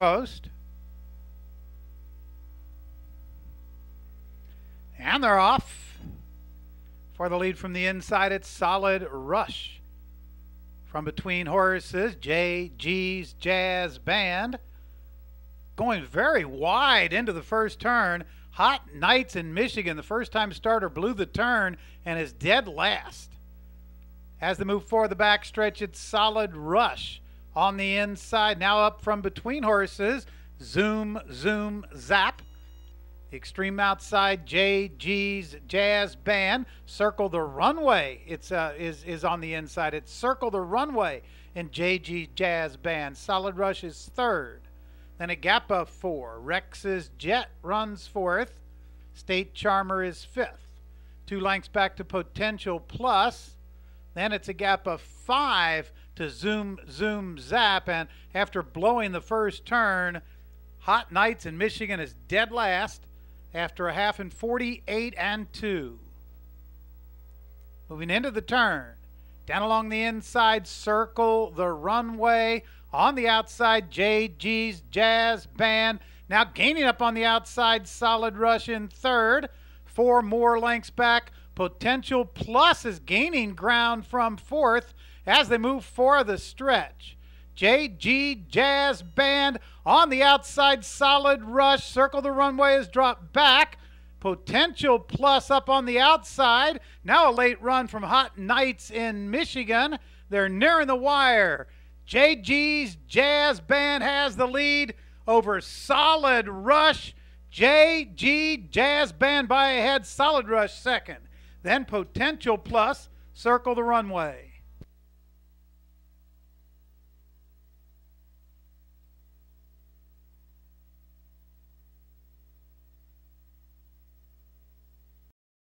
post. And they're off. For the lead from the inside, it's Solid Rush. From between horses, JG's Jazz Band. Going very wide into the first turn. Hot Nights in Michigan, the first time starter, blew the turn and is dead last. As they move forward the backstretch, it's Solid Rush on the inside. Now up from between horses. Zoom, zoom, zap. The extreme outside, JG's Jazz Band. Circle the Runway. It's uh, is is on the inside. It's Circle the Runway and JG Jazz Band. Solid Rush is third. Then a gap of four. Rex's Jet runs fourth. State Charmer is fifth. Two lengths back to Potential Plus. Then it's a gap of five to Zoom Zoom Zap. And after blowing the first turn, Hot Nights in Michigan is dead last after a half in 48 and 2. Moving into the turn. Down along the inside, circle the runway. On the outside, JG's Jazz Band. Now gaining up on the outside, Solid Rush in third. Four more lengths back. Potential Plus is gaining ground from fourth as they move for the stretch. JG Jazz Band on the outside, solid rush. Circle the runway is dropped back. Potential plus up on the outside. Now a late run from Hot Nights in Michigan. They're nearing the wire. JG's Jazz Band has the lead over Solid Rush. JG Jazz Band by ahead. Solid Rush second. Then Potential Plus. Circle the runway.